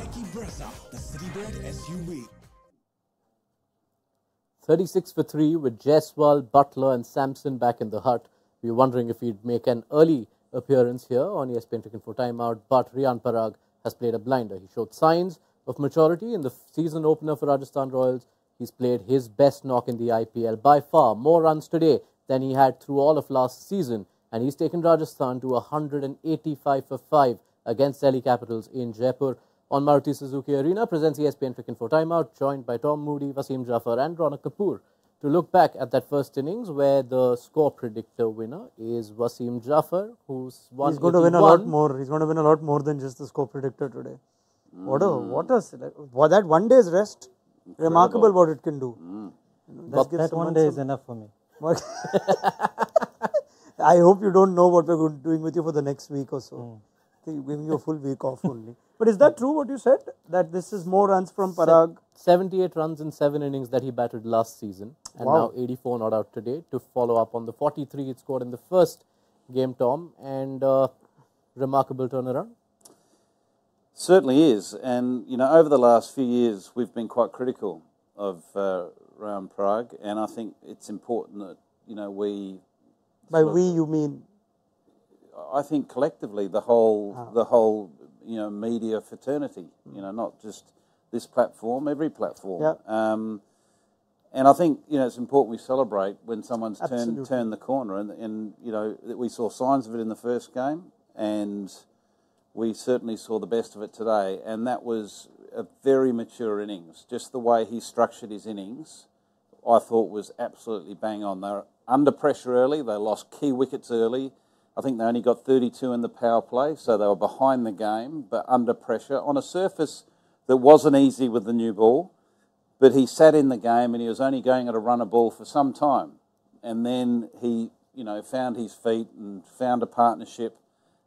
techy Brezza, the SUV. 36 for 3 with Jaiswal, Buttler, and Samson back in the hut. We were wondering if he'd make an early appearance here on ESPNcricinfo timeout, but Riyan Parag has played a blinder. He showed signs of maturity in the season opener for Rajasthan Royals. He's played his best knock in the IPL by far, more runs today than he had through all of last season, and he's taken Rajasthan to 185 for 5 against Delhi Capitals in Jaipur. On Maruti Suzuki Arena presents ESPNcricinfo Timeout, joined by Tom Moody, Wasim Jaffer, and Raunak Kapoor to look back at that first innings where the score predictor winner is Wasim Jaffer, who's won. He's going to win a lot more. He's going to win a lot more than just the score predictor today. Hmm. What a what a what that one day's rest, remarkable what it can do. Hmm. Know, But That one day is enough for me. I hope you don't know what we're doing with you for the next week or so. I think We're giving you a full week off only. But is that true what you said? That this is more runs from Parag? 78 runs in seven innings that he batted last season, and Wow. now 84 not out today to follow up on the 43 he scored in the first game, Tom, and uh, remarkable turnaround. Certainly is, and you know, over the last few years, we've been quite critical of uh, Riyan Parag, and I think it's important that you know we. By sort of- we, you mean I think collectively the whole the whole you know media fraternity, you know, not just this platform, every platform. Yeah. Um, and I think you know it's important we celebrate when someone's Absolutely. turned turned the corner, and, and you know that we saw signs of it in the first game, and we certainly saw the best of it today, and that was a very mature innings. Just the way he structured his innings, I thought was absolutely bang on. They were under pressure early. They lost key wickets early. I think they only got 32 in the power play, so they were behind the game, but under pressure on a surface that wasn't easy with the new ball. But he sat in the game and he was only going at a run of ball for some time. And then he, you know, found his feet and found a partnership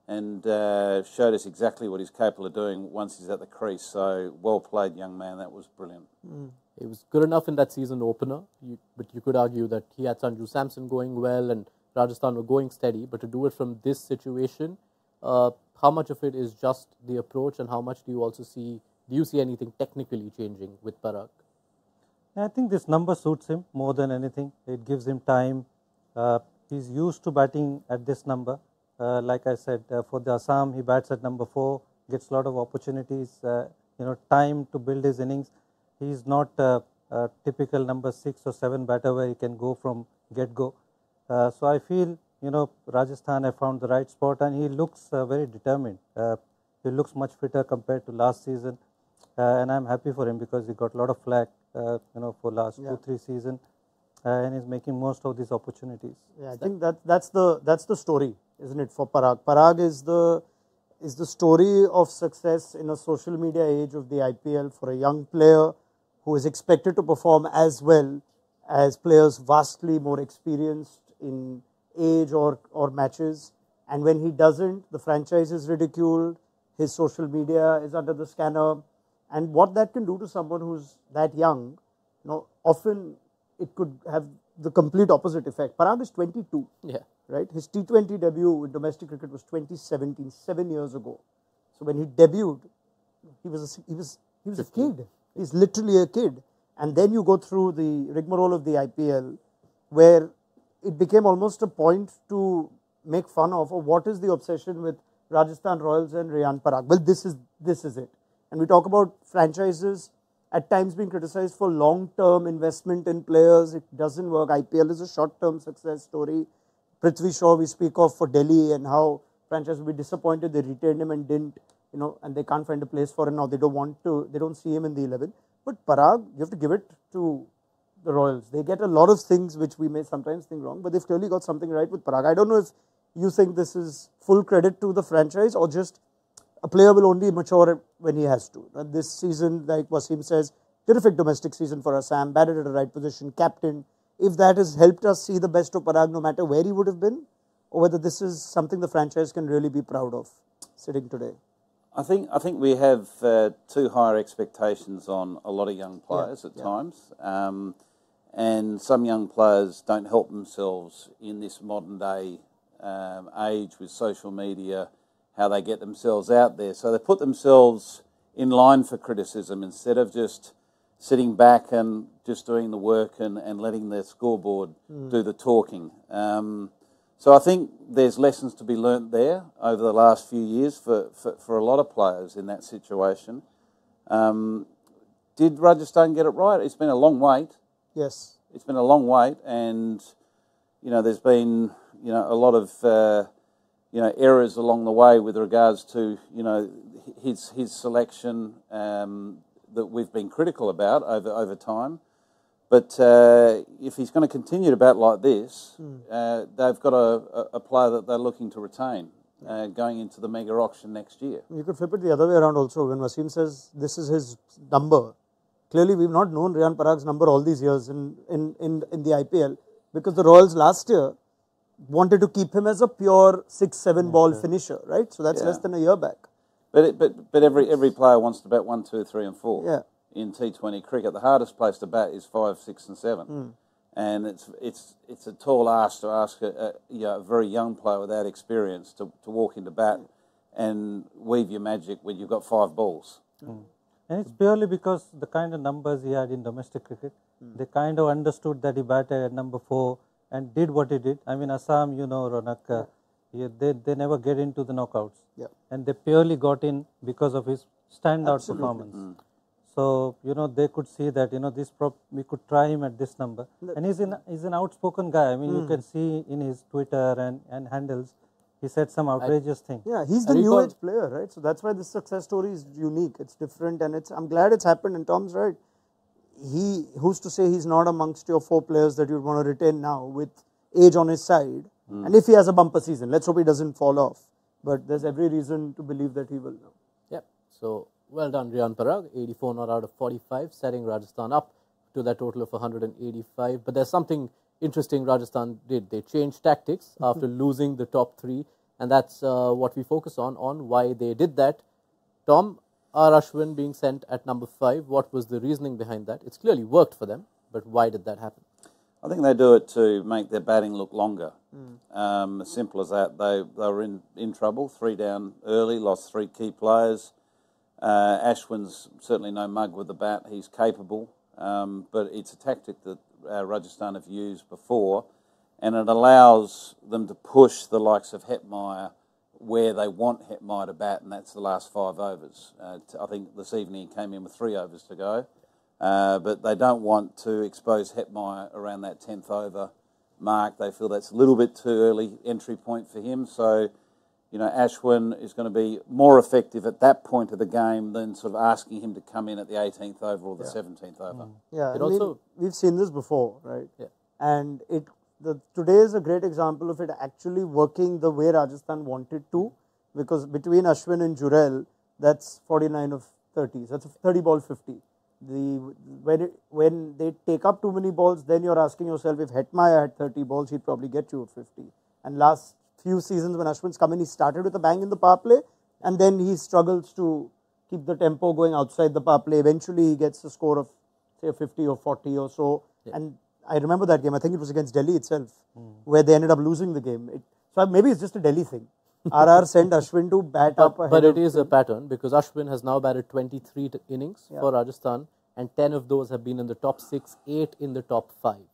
and uh, showed us exactly what he's capable of doing once he's at the crease. So well played, young man. That was brilliant. He was good enough in that season opener, you, but you could argue that he had Sanju Samson going well and Rajasthan were going steady. But to do it from this situation, uh, how much of it is just the approach, and how much do you also see? Do you see anything technically changing with Parag? I think this number suits him more than anything. It gives him time. Uh, he's used to batting at this number. Uh, like I said, uh, for the Assam, he bats at number four, gets a lot of opportunities, uh, you know, time to build his innings. He's not a typical number six or seven batter where he can go from get go. Uh, so I feel, you know, Rajasthan I found the right spot and he looks uh, very determined. Uh, he looks much fitter compared to last season. Uh, and I'm happy for him because he got a lot of flack, uh, you know, for last two three season, uh, and he's making most of these opportunities. Yeah, I think that that's the that's the story, isn't it? For Parag, Parag is the is the story of success in a social media age of the IPL for a young player who is expected to perform as well as players vastly more experienced in age or or matches. And when he doesn't, the franchise is ridiculed. His social media is under the scanner, and what that can do to someone who's that young, you know, often it could have the complete opposite effect. Parag is 22 Yeah. right? His T20 debut in domestic cricket was 2017, seven years ago. So when he debuted, he was a, he was he was a kid. He's literally a kid. And then you go through the rigmarole of the IPL, where it became almost a point to make fun of, or what is the obsession with Rajasthan Royals and Riyan Parag? Well, this is this is it. And we talk about franchises at times being criticized for long-term investment in players. It doesn't work. IPL is a short-term success story. Prithvi Shaw we speak of for Delhi and how franchise will be disappointed they retained him and didn't, you know, and they can't find a place for him now. They don't want to, they don't see him in the 11. But Parag, you have to give it to the Royals. They get a lot of things which we may sometimes think wrong, but they've clearly got something right with Parag. I don't know if you think this is full credit to the franchise or just a player will only mature when he has to. And this season, like Wasim says, terrific domestic season for Assam, batted at the right position, captain. If that has helped us see the best of Parag, no matter where he would have been, or whether this is something the franchise can really be proud of sitting today. I think I think we have uh, too higher expectations on a lot of young players at times, um, and some young players don't help themselves in this modern day um, age with social media, how they get themselves out there. So they put themselves in line for criticism instead of just sitting back and just doing the work and, and letting the scoreboard do the talking. Um, so I think there's lessons to be learnt there over the last few years for, for, for a lot of players in that situation. Um, did Rajasthan get it right? It's been a long wait. Yes. It's been a long wait, and you know there's been you know a lot of uh, you know errors along the way with regards to you know his his selection um, that we've been critical about over over time. But uh, if he's going to continue to bat like this, uh, they've got a, a, a player that they're looking to retain uh, going into the mega auction next year. You could flip it the other way around also. When Wasim says this is his number, clearly we've not known Riyan Parag's number all these years in, in, in, in the IPL because the Royals last year wanted to keep him as a pure six, seven ball finisher, right? So that's Yeah. less than a year back. But it, but but every every player wants to bat one, two, three, and four. Yeah. In T Twenty cricket, the hardest place to bat is five, six, and seven, Hmm. and it's it's it's a tall ask to ask a, a, you know, a very young player without experience to, to walk into bat and weave your magic when you've got five balls. And it's purely because the kind of numbers he had in domestic cricket, hmm. they kind of understood that he batted at number four and did what he did. I mean, Assam, you know, Raunak, uh, yeah, they, they never get into the knockouts. Yeah. And they purely got in because of his standout performance. Hmm. So, you know, they could see that, you know, this prop, we could try him at this number. And he's, in, he's an outspoken guy. I mean, you hmm. can see in his Twitter and, and handles, he said some outrageous thing. Yeah, he's I the new recall- age player, right? So that's why this success story is unique. It's different, and it's. I'm glad it's happened. And Tom's right. He who's to say he's not amongst your four players that you'd want to retain now with age on his side. Hmm. And if he has a bumper season, let's hope he doesn't fall off. But there's every reason to believe that he will. Now. Yep. So well done, Riyan Parag. 84 not out of 45, setting Rajasthan up to that total of 185. But there's something interesting Rajasthan did. They changed tactics after losing the top three, and that's uh, what we focus on on why they did that. Tom R. Ashwin being sent at number five. What was the reasoning behind that? It's clearly worked for them, but why did that happen? I think they do it to make their batting look longer. Um, as simple as that. They they were in, in trouble, three down early, lost three key players. Uh, Ashwin's certainly no mug with the bat. He's capable, um, but it's a tactic that uh, Rajasthan have used before, and it allows them to push the likes of Hetmeyer where they want Hetmeyer to bat, and that's the last five overs. Uh, I think this evening he came in with three overs to go. Uh, but they don't want to expose Hetmeyer around that 10th over mark. They feel that's a little bit too early entry point for him. So, you know, Ashwin is going to be more effective at that point of the game than sort of asking him to come in at the 18th over or the 17th over. Mm. Yeah, It also- we've seen this before, right? Yeah. And it the today is a great example of it actually working the way Rajasthan wanted to, because between Ashwin and Jurel, that's 49 of 30. So that's a 30 ball 50. The when it, when they take up too many balls, then you're asking yourself if Hetmeyer had 30 balls, he'd probably get you a 50. And last few seasons when Ashwin's come in, he started with a bang in the power play, and then he struggles to keep the tempo going outside the power play. Eventually, he gets a score of say 50 or 40 or so. And I remember that game. I think it was against Delhi itself, hmm. where they ended up losing the game. It, so maybe it's just a Delhi thing. RR sent Ashwin to bat up But, ahead but it is a pattern because Ashwin has now batted 23 t- innings Yeah. for Rajasthan, and 10 of those have been in the top six, eight in the top five.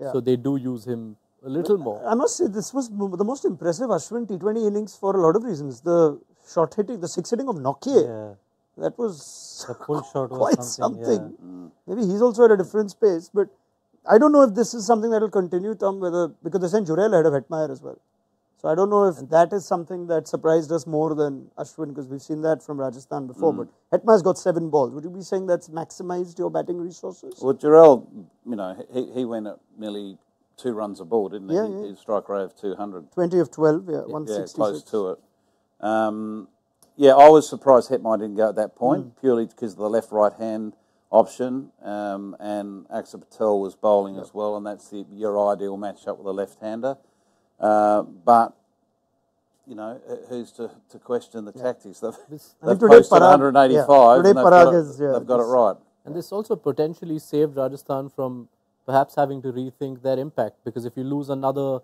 Yeah. So they do use him a little more. I must say this was the most impressive Ashwin T20 innings for a lot of reasons. The short hitting, the six hitting of Nortje, Yeah. that was The pull shot was quite something, something. yeah. Maybe he's also at a different space, but I don't know if this is something that will continue, Tom. Whether because they sent Jurel ahead of Hetmeyer as well, so I don't know if that is something that surprised us more than Ashwin because we've seen that from Rajasthan before. Mm. But Hetmeyer's got seven balls. Would you be saying that's maximized your batting resources? Well, Jurel, you know, he, he went at nearly two runs a ball, didn't he? Yeah, He- yeah. His strike rate of 200. Twenty of twelve, yeah, one yeah, close to it. Um, yeah, I was surprised Hetmeyer didn't go at that point Hmm. purely because of the left right hand option, um, and Axar Patel was bowling as well, and that's the, your ideal matchup with a left hander. Uh, but you know, who's to, to question the tactics? They've, I they've posted Parag- 185, yeah, today and they've, Parag got it, is, yeah, they've got it right. And this also potentially saved Rajasthan from perhaps having to rethink their impact because if you lose another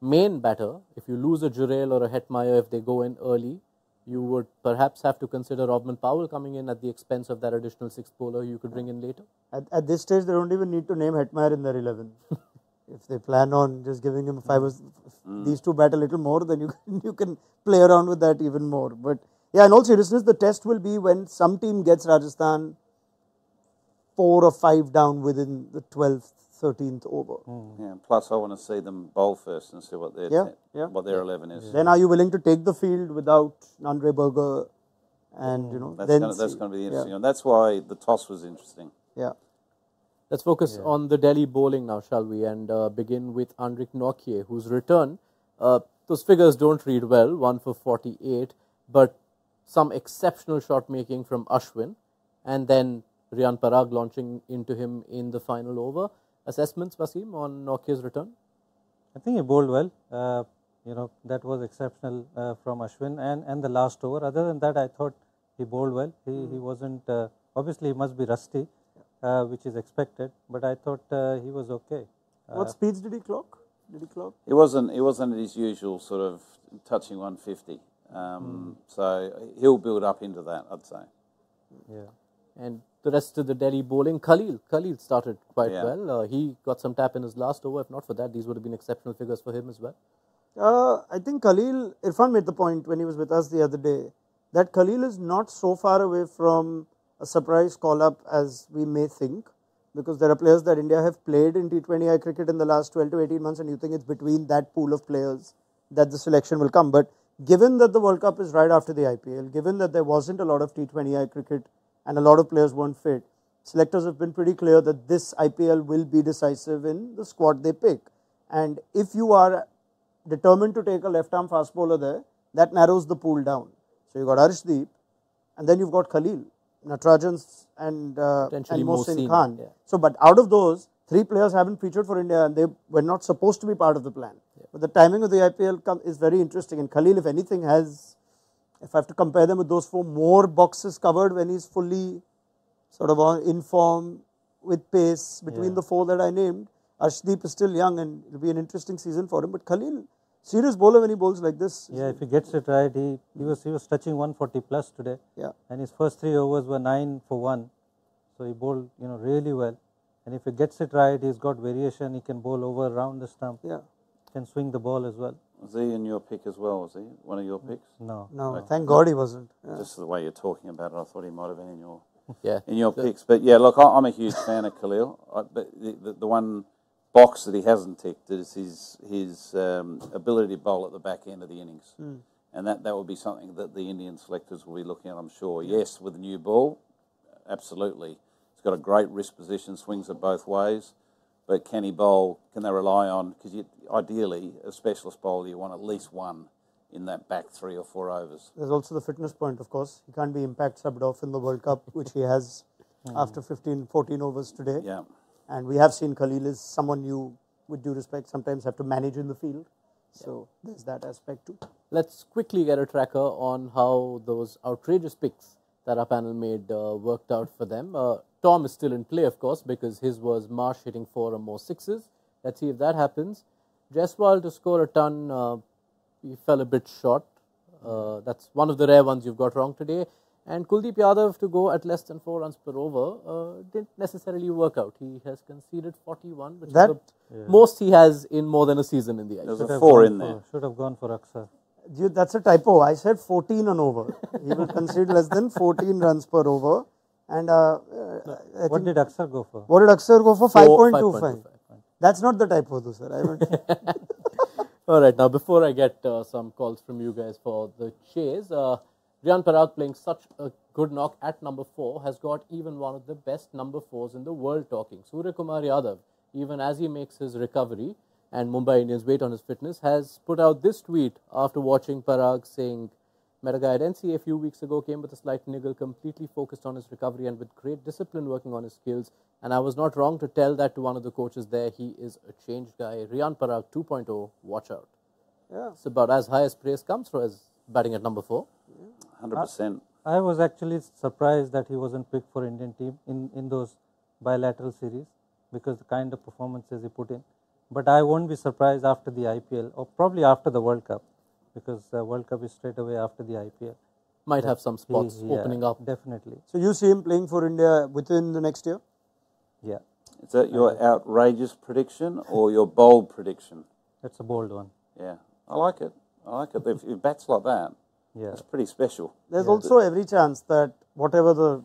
main batter, if you lose a Jurel or a Hetmeyer if they go in early, you would perhaps have to consider Rovman Powell coming in at the expense of that additional sixth bowler you could bring in later. At, at this stage, they don't even need to name Hetmeyer in their 11. if they plan on just giving him five, hmm. if these two bat a little more, then you can, you can play around with that even more. But yeah, in all seriousness, the test will be when some team gets Rajasthan four or five down within the 12th, 13th over. Yeah. Plus, I want to see them bowl first and see what their Yeah, yeah. what their eleven is. Then are you willing to take the field without Nandre Burger? And you know, That's then gonna, that's going to be Yeah, interesting, and that's why the toss was interesting. yeah. Let's focus on the Delhi bowling now, shall we? And uh, begin with Anrich Nortje, whose return, uh, those figures don't read well, 1 for 48, but some exceptional shot making from Ashwin, and then Riyan Parag launching into him in the final over. Assessments, Wasim, on Nortje's return? I think he bowled well. Uh, you know that was exceptional uh, from Ashwin and and the last over. Other than that, I thought he bowled well. He he wasn't uh, obviously he must be rusty, uh, which is expected. But I thought uh, he was okay. What speeds did he clock? Did he clock? It wasn't it wasn't his usual sort of touching 150. Um, So he'll build up into that, I'd say. Yeah. And the rest of the Delhi bowling, Khalil. Khalil started quite Yeah. well. Uh, he got some tap in his last over. If not for that, these would have been exceptional figures for him as well. Uh, I think Khalil, Irfan made the point when he was with us the other day that Khalil is not so far away from a surprise call up as we may think because there are players that India have played in T20I cricket in the last 12 to 18 months and you think it's between that pool of players that the selection will come. But given that the World Cup is right after the IPL, given that there wasn't a lot of T20I cricket and a lot of players weren't fit, selectors have been pretty clear that this IPL will be decisive in the squad they pick. And if you are determined to take a left arm fast bowler there, that narrows the pool down. So you've got Arshdeep, and then you've got Khalil, Natarajan, and, uh, and Mohsin Khan. yeah. So, but out of those, three players haven't featured for India, and they were not supposed to be part of the plan. But the timing of the IPL come, is very interesting. And Khalil, if anything, has, if I have to compare them with those four, more boxes covered when he's fully sort of on in form with pace between the four that I named. Arshdeep is still young and it'll be an interesting season for him. But Khalil, serious bowler when he bowls like this. Yeah, if he gets it right, he, he was he was touching 140 plus today. Yeah. And his first three overs were nine for one, so he bowled you know really well. And if he gets it right, he's got variation. He can bowl over around the stump. Yeah. Can swing the ball as well. Was he in your pick as well? Was he one of your picks? No. No, thank God he wasn't. Yeah. Just the way you're talking about it, I thought he might have been in your Yeah. in your picks. But yeah, look, I- I'm a huge fan of Khalil. I, but the, the, the one box that he hasn't ticked is his his um, ability to bowl at the back end of the innings, and that that will be something that the Indian selectors will be looking at. I'm sure. Yes, with the new ball, absolutely. He's got a great wrist position, swings it both ways. But can he bowl? Can they rely on? Because ideally, a specialist bowler, you want at least one in that back three or four overs. There's also the fitness point, of course. He can't be impact subbed off in the World Cup, which he has after 15, 14 overs today. Yeah. And we have seen Khalil is someone you, with due respect, sometimes have to manage in the field. So there's that aspect too. Let's quickly get a tracker on how those outrageous picks that our panel made uh, worked out for them. Uh, Tom is still in play, of course, because his was Marsh hitting four or more sixes. Let's see if that happens. Jaiswal to score a ton, uh, he fell a bit short. Uh, that's one of the rare ones you've got wrong today. And Kuldeep Yadav to go at less than four runs per over uh, didn't necessarily work out. He has conceded 41, which That- is the most he has in more than a season in the IPL. There's a four gone in for- there. Should have gone for Axar. You, that's a typo. I said 14 on over. he will concede less than 14 runs per over. And uh, uh, What did Axar go for? what did Axar go for? Four- 5.25. That's not the typo, though, sir. I haven't. All right, now before I get uh, some calls from you guys for the chase, uh, Riyan Parag playing such a good knock at number four has got even one of the best number fours in the world talking. Surya Kumar Yadav, even as he makes his recovery and Mumbai Indians wait on his fitness, has put out this tweet after watching Parag saying, Met a guy at NCA a few weeks ago, came with a slight niggle, completely focused on his recovery and with great discipline working on his skills. And I was not wrong to tell that to one of the coaches there. He is a changed guy. Riyan Parag 2.0, watch out. yeah. It's about as high as praise comes for as batting at number four. Yeah. 100%. I was actually surprised that he wasn't picked for Indian team in, in those bilateral series because the kind of performances he put in. But I won't be surprised after the IPL or probably after the World Cup because the World Cup is straight away after the IPL. might have some spots He- yeah, opening up. Definitely. So you see him playing for India within the next year? Yeah. Is that your outrageous prediction or your bold prediction? That's a bold one. Yeah, I like it. I like it. If, if bats like that, Yeah. that's pretty special. There's also every chance that whatever the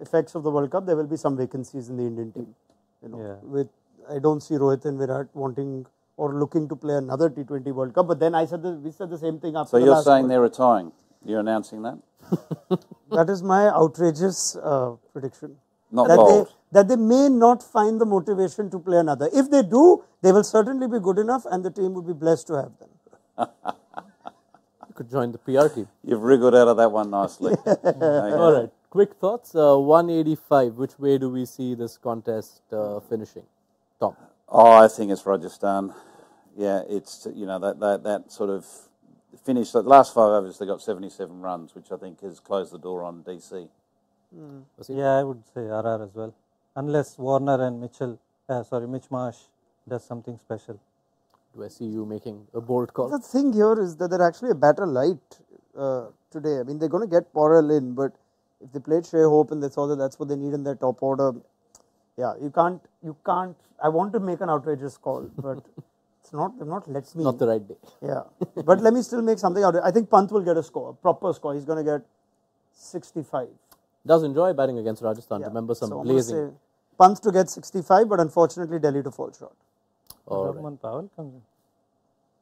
effects of the World Cup, there will be some vacancies in the Indian team. You know, Yeah. with I don't see Rohit and Virat wanting or looking to play another T20 World Cup. But then I said the, we said the same thing after. So the you're last saying World they're retiring? You're announcing that? That is my outrageous uh, prediction. Not that bold. they that they may not find the motivation to play another. If they do, they will certainly be good enough, and the team would be blessed to have them. You could join the PR team. You've wriggled out of that one nicely. Okay. All right. Quick thoughts. Uh, 185. Which way do we see this contest uh, finishing? Tom. Oh, I think it's Rajasthan. Yeah, it's you know that that, that sort of finish. The last five overs, they got seventy-seven runs, which I think has closed the door on DC. Was it? Yeah, I would say RR as well. Unless Warner and Mitchell, uh, sorry, Mitch Marsh does something special. Do I see you making a bold call? The thing here is that they're actually a better light uh, today. I mean, they're going to get Porel in, but if they played Shai Hope and they saw that that's what they need in their top order, yeah, you can't, you can't. I want to make an outrageous call, but it's not. They've not let me. Not the right day. Yeah, but let me still make something out. of it. I think Pant will get a score, a proper score. He's going to get 65. Does enjoy batting against Rajasthan. Yeah. Remember some so I'm gonna blazing. say Pant to get 65, but unfortunately Delhi to fall short. All right. Rovman Powell comes in.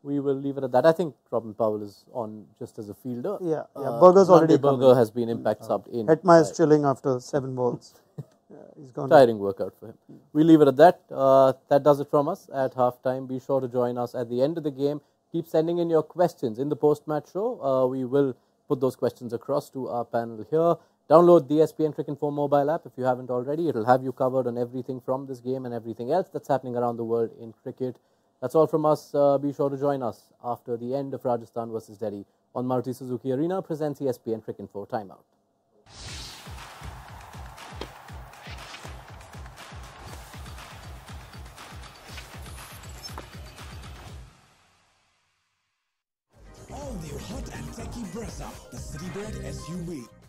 We will leave it at that. I think Rovman Powell is on just as a fielder. Yeah, yeah. Uh, Burger's Monday already come Berger in. has been impact subbed in. Hetmeyer's chilling after seven balls. he's gone. Tiring workout for him. We leave it at that. Uh, that does it from us at halftime. Be sure to join us at the end of the game. Keep sending in your questions in the post-match show. Uh, we will put those questions across to our panel here. Download the ESPNcricinfo mobile app if you haven't already. It'll have you covered on everything from this game and everything else that's happening around the world in cricket. That's all from us. Uh, be sure to join us after the end of Rajasthan versus Delhi on Maruti Suzuki Arena presents ESPNcricinfo timeout. Brezza, the Citybird SUV.